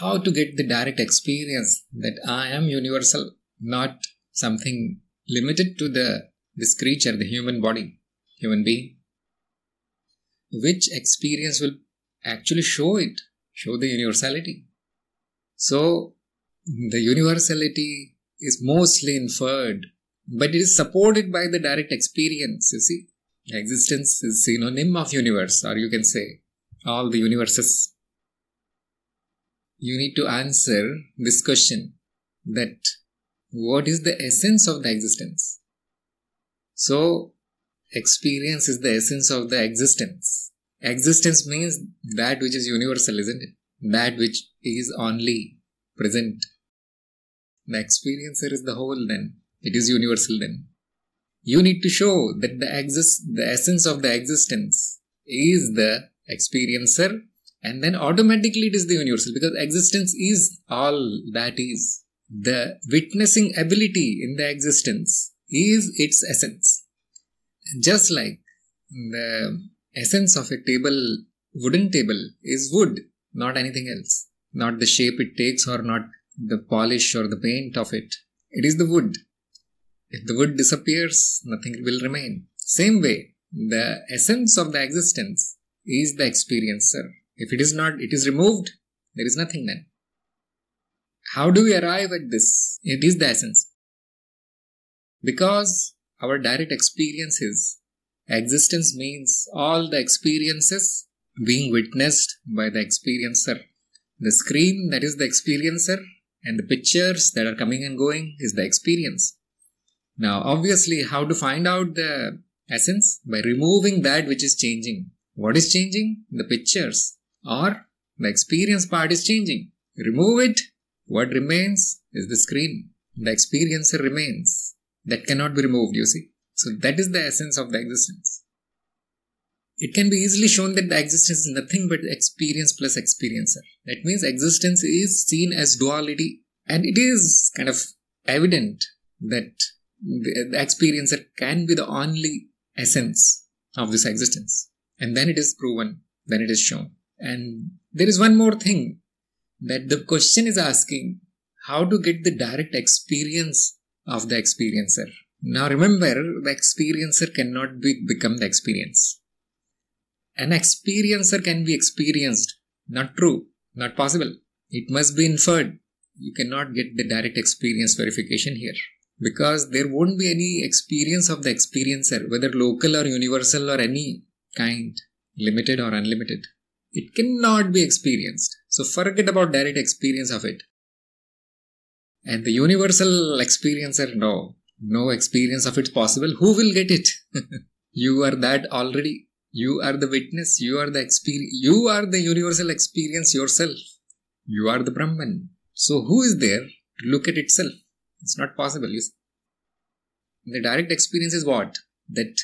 how to get the direct experience that I am universal, not something limited to the this creature, the human body, human being. Which experience will actually show it, show the universality. So the universality is mostly inferred, but it is supported by the direct experience, you see. Existence is synonym of universe, or you can say all the universes. You need to answer this question that what is the essence of the existence? So, experience is the essence of the existence. Existence means that which is universal, isn't it? That which is only present. The experiencer is the whole then. It is universal then. You need to show that the exist the essence of the existence is the experiencer and then automatically it is the universal because existence is all that is. The witnessing ability in the existence is its essence. Just like the essence of a table, wooden table, is wood, not anything else. Not the shape it takes or not the polish or the paint of it. It is the wood. If the wood disappears, nothing will remain. Same way, the essence of the existence is the experiencer. If it is not, it is removed, there is nothing then. How do we arrive at this? It is the essence. Because our direct experience is existence means all the experiences being witnessed by the experiencer. The screen that is the experiencer and the pictures that are coming and going is the experience. Now, obviously, how to find out the essence? By removing that which is changing. What is changing? The pictures or the experience part is changing. Remove it. What remains is the screen. The experiencer remains. That cannot be removed, you see. So that is the essence of the existence. It can be easily shown that the existence is nothing but experience plus experiencer. That means existence is seen as duality and it is kind of evident that the, the experiencer can be the only essence of this existence. And then it is proven, then it is shown. And there is one more thing that the question is asking how to get the direct experience of the experiencer. Now remember, the experiencer cannot be, become the experience. An experiencer can be experienced. Not true. Not possible. It must be inferred. You cannot get the direct experience verification here. Because there won't be any experience of the experiencer, whether local or universal or any kind, limited or unlimited. It cannot be experienced. So forget about direct experience of it. And the universal experiencer, no. No experience of it possible. Who will get it? you are that already. You are the witness. You are the experience. You are the universal experience yourself. You are the Brahman. So who is there to look at itself? It's not possible. You. The direct experience is what? That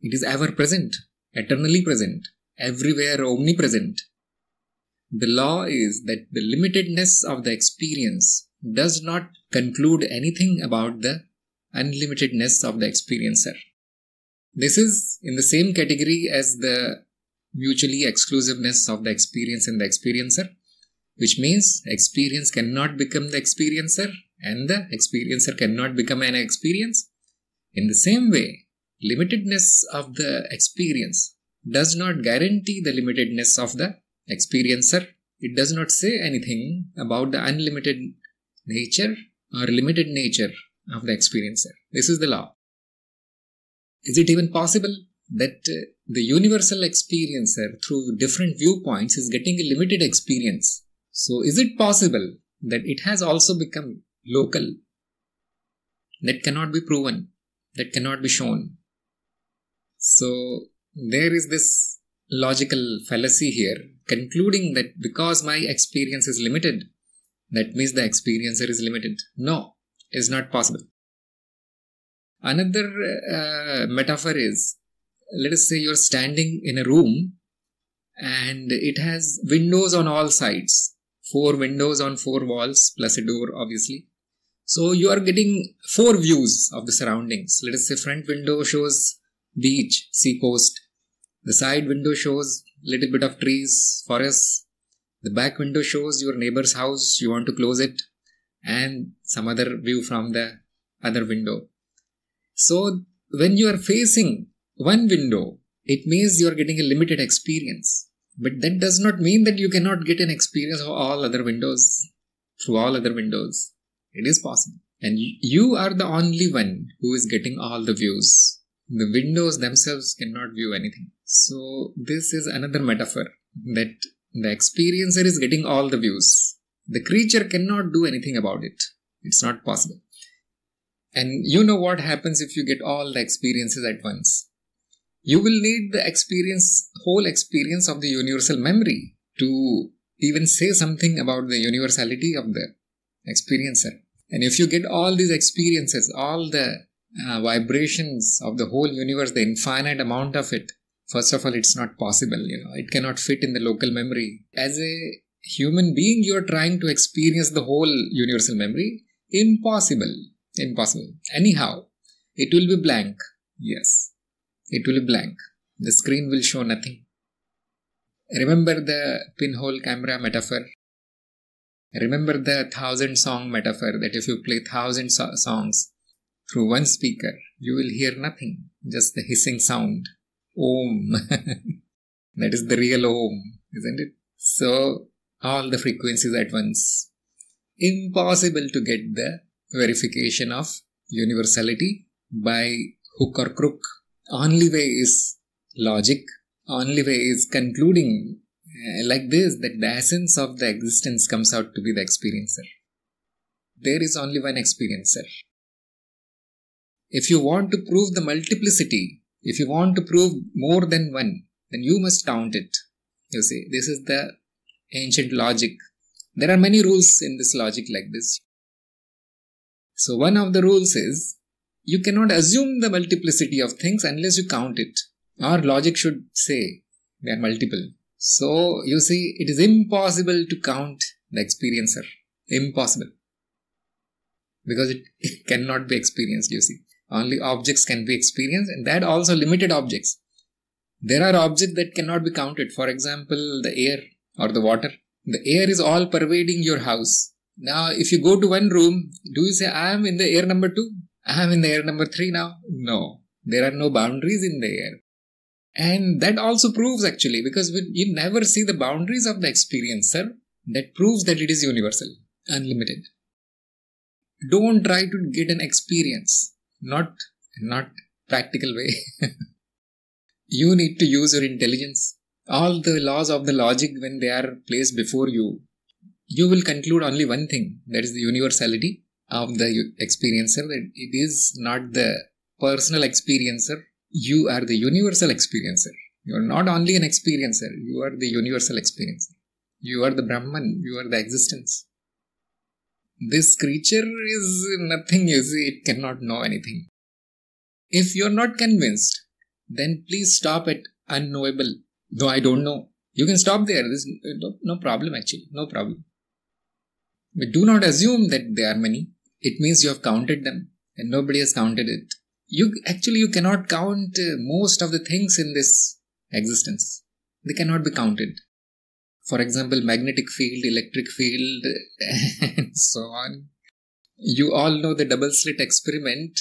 it is ever present, eternally present, everywhere omnipresent. The law is that the limitedness of the experience does not conclude anything about the unlimitedness of the experiencer. This is in the same category as the mutually exclusiveness of the experience and the experiencer, which means experience cannot become the experiencer and the experiencer cannot become an experience. In the same way, limitedness of the experience does not guarantee the limitedness of the experiencer. It does not say anything about the unlimited nature or limited nature of the experiencer. This is the law. Is it even possible that uh, the universal experiencer through different viewpoints is getting a limited experience? So is it possible that it has also become local? That cannot be proven. That cannot be shown. So there is this logical fallacy here, concluding that because my experience is limited, that means the experiencer is limited. No, is not possible. Another uh, metaphor is let us say you're standing in a room and it has windows on all sides, four windows on four walls plus a door, obviously. So you are getting four views of the surroundings. Let us say front window shows beach, sea coast. The side window shows little bit of trees, forests. The back window shows your neighbor's house, you want to close it, and some other view from the other window. So, when you are facing one window, it means you are getting a limited experience. But that does not mean that you cannot get an experience of all other windows through all other windows. It is possible. And you are the only one who is getting all the views. The windows themselves cannot view anything. So, this is another metaphor that the experiencer is getting all the views. The creature cannot do anything about it. It's not possible. And you know what happens if you get all the experiences at once. You will need the experience, whole experience of the universal memory to even say something about the universality of the experiencer. And if you get all these experiences, all the uh, vibrations of the whole universe, the infinite amount of it, first of all, it's not possible. You know, it cannot fit in the local memory. As a human being, you are trying to experience the whole universal memory. Impossible. Impossible. Anyhow, it will be blank. Yes, it will be blank. The screen will show nothing. Remember the pinhole camera metaphor? Remember the thousand song metaphor that if you play thousand so- songs through one speaker, you will hear nothing, just the hissing sound. Om. that is the real Om, isn't it? So, all the frequencies at once. Impossible to get the verification of universality by hook or crook. Only way is logic only way is concluding uh, like this that the essence of the existence comes out to be the experiencer. There is only one experiencer. If you want to prove the multiplicity, if you want to prove more than one, then you must count it. You see, this is the ancient logic. There are many rules in this logic like this. So, one of the rules is you cannot assume the multiplicity of things unless you count it. Our logic should say they are multiple. So, you see, it is impossible to count the experiencer. Impossible. Because it, cannot be experienced, you see. Only objects can be experienced, and that also limited objects. There are objects that cannot be counted. For example, the air or the water. The air is all pervading your house. Now, if you go to one room, do you say, I am in the air number two? I am in the air number three now? No. There are no boundaries in the air. And that also proves actually, because you never see the boundaries of the experiencer, that proves that it is universal, unlimited. Don't try to get an experience, not, not practical way. you need to use your intelligence. All the laws of the logic, when they are placed before you, you will conclude only one thing that is the universality of the experiencer, that it is not the personal experiencer you are the universal experiencer. You are not only an experiencer, you are the universal experiencer. You are the Brahman, you are the existence. This creature is nothing, you see, it cannot know anything. If you are not convinced, then please stop at unknowable. Though I don't know. You can stop there. There's no, no problem actually. No problem. But do not assume that there are many. It means you have counted them and nobody has counted it you actually you cannot count uh, most of the things in this existence they cannot be counted for example magnetic field electric field and so on. You all know the double slit experiment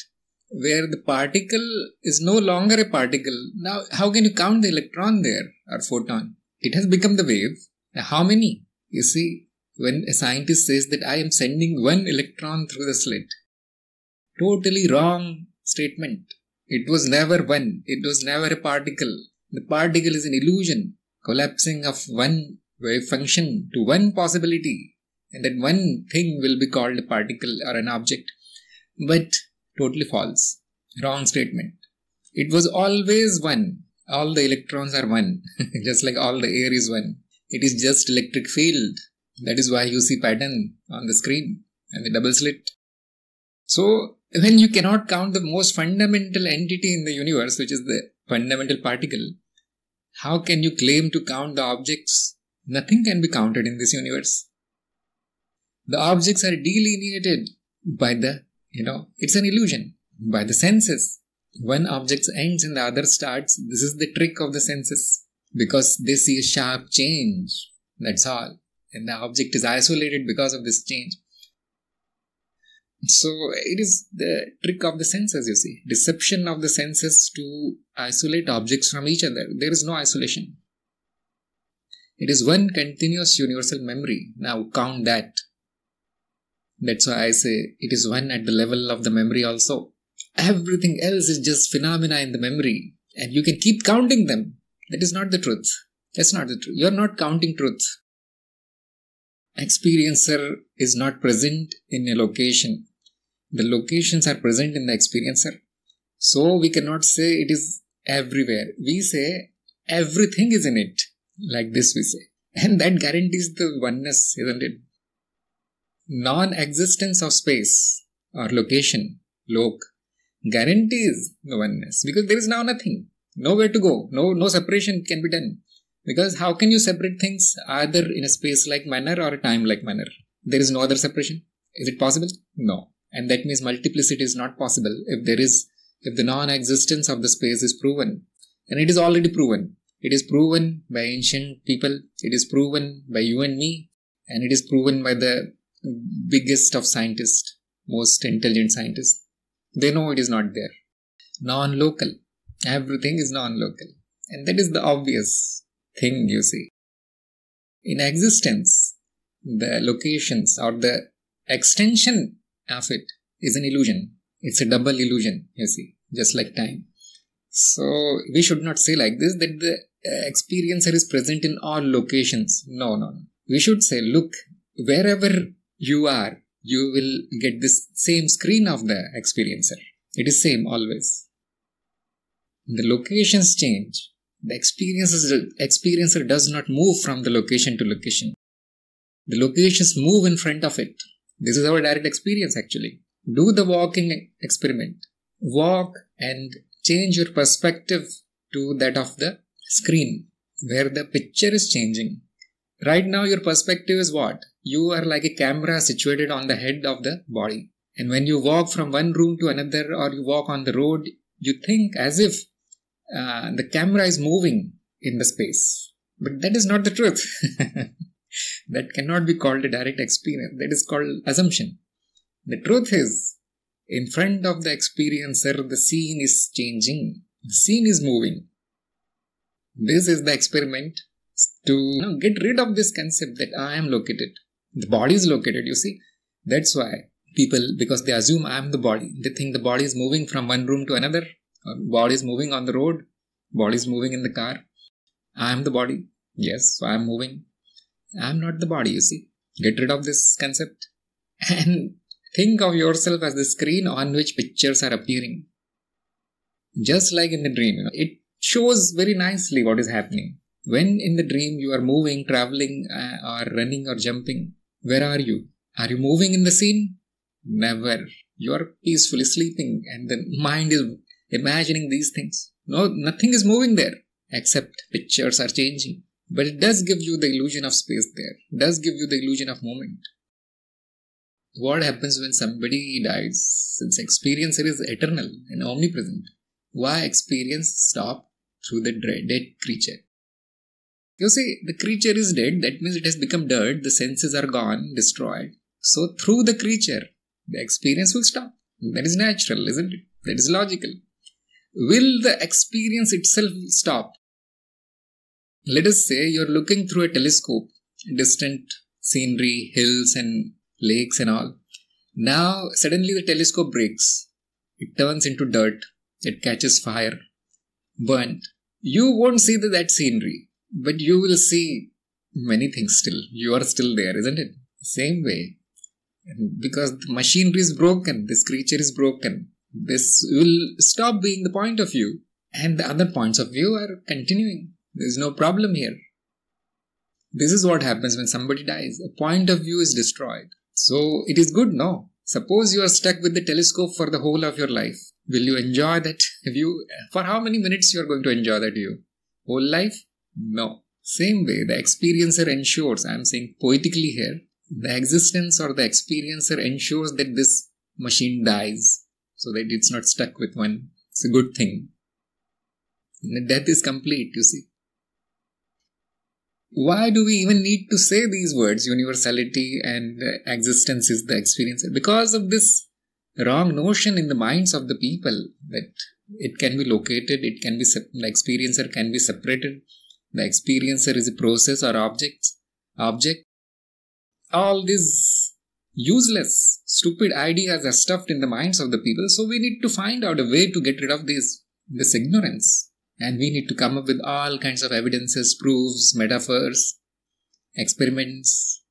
where the particle is no longer a particle. Now how can you count the electron there or photon? It has become the wave. How many? You see when a scientist says that i am sending one electron through the slit totally wrong statement. It was never one, it was never a particle. The particle is an illusion, collapsing of one wave function to one possibility, and that one thing will be called a particle or an object. But totally false. Wrong statement. It was always one. All the electrons are one, just like all the air is one. It is just electric field. That is why you see pattern on the screen and the double slit. So when you cannot count the most fundamental entity in the universe, which is the fundamental particle, how can you claim to count the objects? Nothing can be counted in this universe. The objects are delineated by the, you know, it's an illusion, by the senses. One object ends and the other starts. This is the trick of the senses because they see a sharp change. That's all. and the object is isolated because of this change. So it is the trick of the senses, you see. Deception of the senses to isolate objects from each other. There is no isolation. It is one continuous universal memory. Now count that. That's why I say it is one at the level of the memory also. Everything else is just phenomena in the memory, and you can keep counting them. That is not the truth. That's not the truth. You are not counting truth. Experiencer is not present in a location. The locations are present in the experiencer. So we cannot say it is everywhere. We say everything is in it. Like this we say. And that guarantees the oneness, isn't it? Non-existence of space or location, lok, guarantees the oneness because there is now nothing. Nowhere to go. No, no separation can be done. Because how can you separate things either in a space like manner or a time like manner? There is no other separation. Is it possible? No. And that means multiplicity is not possible if there is, if the non-existence of the space is proven. And it is already proven. It is proven by ancient people. It is proven by you and me. And it is proven by the biggest of scientists, most intelligent scientists. They know it is not there. Non-local. Everything is non-local. And that is the obvious thing you see. In existence, the locations or the extension of it is an illusion. It's a double illusion, you see, just like time. So we should not say like this that the Uh, experiencer is present in all locations. No, no, no. We should say, look, wherever you are, you will get this same screen of the experiencer. It is same always. The locations change. The experiencer does not move from the location to location. The locations move in front of it. This is our direct experience actually. Do the walking experiment. Walk and change your perspective to that of the screen where the picture is changing. Right now, your perspective is what? You are like a camera situated on the head of the body. And when you walk from one room to another or you walk on the road, you think as if uh, the camera is moving in the space. But that is not the truth. that cannot be called a direct experience. That is called assumption. The truth is, in front of the experiencer, the scene is changing. The scene is moving. This is the experiment to you know, get rid of this concept that I am located. The body is located, you see. That's why people, because they assume I am the body, they think the body is moving from one room to another, or body is moving on the road, body is moving in the car. I am the body. Yes, so I am moving. I am not the body, you see. Get rid of this concept and think of yourself as the screen on which pictures are appearing. Just like in the dream, you know, it shows very nicely what is happening. When in the dream you are moving, traveling, uh, or running or jumping, where are you? Are you moving in the scene? Never. You are peacefully sleeping and the mind is imagining these things. No, nothing is moving there except pictures are changing. But it does give you the illusion of space there, it does give you the illusion of moment. What happens when somebody dies? Since experience is eternal and omnipresent, why experience stop through the dead creature? You see, the creature is dead, that means it has become dirt, the senses are gone, destroyed. So, through the creature, the experience will stop. That is natural, isn't it? That is logical. Will the experience itself stop? Let us say you're looking through a telescope, distant scenery, hills and lakes and all. Now, suddenly the telescope breaks. It turns into dirt. It catches fire. Burnt. You won't see the, that scenery, but you will see many things still. You are still there, isn't it? Same way. because the machinery is broken, this creature is broken. This will stop being the point of view, and the other points of view are continuing. There is no problem here. This is what happens when somebody dies. A point of view is destroyed. So it is good, no? Suppose you are stuck with the telescope for the whole of your life. Will you enjoy that view? For how many minutes you are going to enjoy that view? Whole life? No. Same way, the experiencer ensures, I am saying poetically here, the existence or the experiencer ensures that this machine dies so that it's not stuck with one. It's a good thing. Death is complete, you see. why do we even need to say these words universality and uh, existence is the experiencer because of this wrong notion in the minds of the people that it can be located it can be the experiencer can be separated. The experiencer is a process or object object. All these useless stupid ideas are stuffed in the minds of the people so we need to find out a way to get rid of this this ignorance. And we need to come up with all kinds of evidences proofs metaphors experiments